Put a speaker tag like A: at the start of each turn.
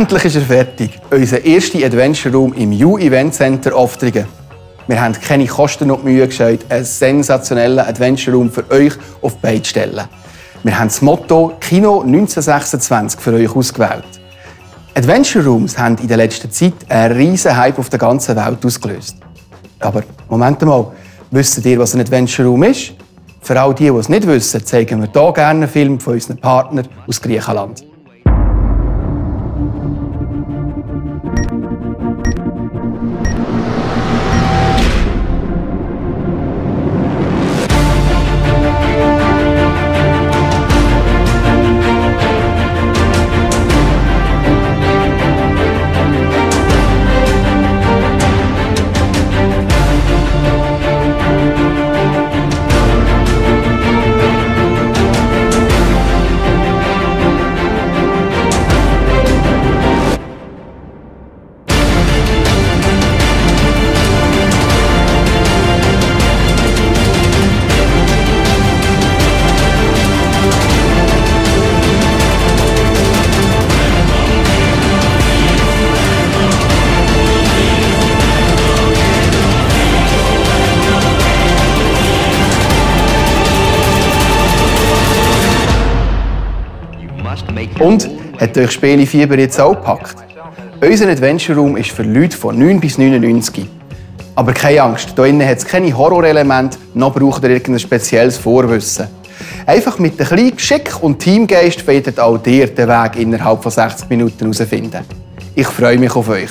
A: Endlich ist er fertig. Unser erster Adventure Room im U Event Center Oftringen. Wir haben keine Kosten und Mühe gescheut, einen sensationellen Adventure Room für euch auf die Beine zu stellen. Wir haben das Motto Kino 1926 für euch ausgewählt. Adventure Rooms haben in der letzten Zeit einen riesen Hype auf der ganzen Welt ausgelöst. Aber Moment mal, wisst ihr, was ein Adventure Room ist? Für all die, die es nicht wissen, zeigen wir hier gerne einen Film von unseren Partnern aus Griechenland. Und hat euch Spielefieber jetzt auch gepackt? Unser Adventure Room ist für Leute von 9 bis 99. Aber keine Angst, hier innen hat es keine Horrorelemente, noch braucht ihr irgendein spezielles Vorwissen. Einfach mit ein bisschen Geschick und Teamgeist werdet auch ihr den Weg innerhalb von 60 Minuten herausfinden. Ich freue mich auf euch.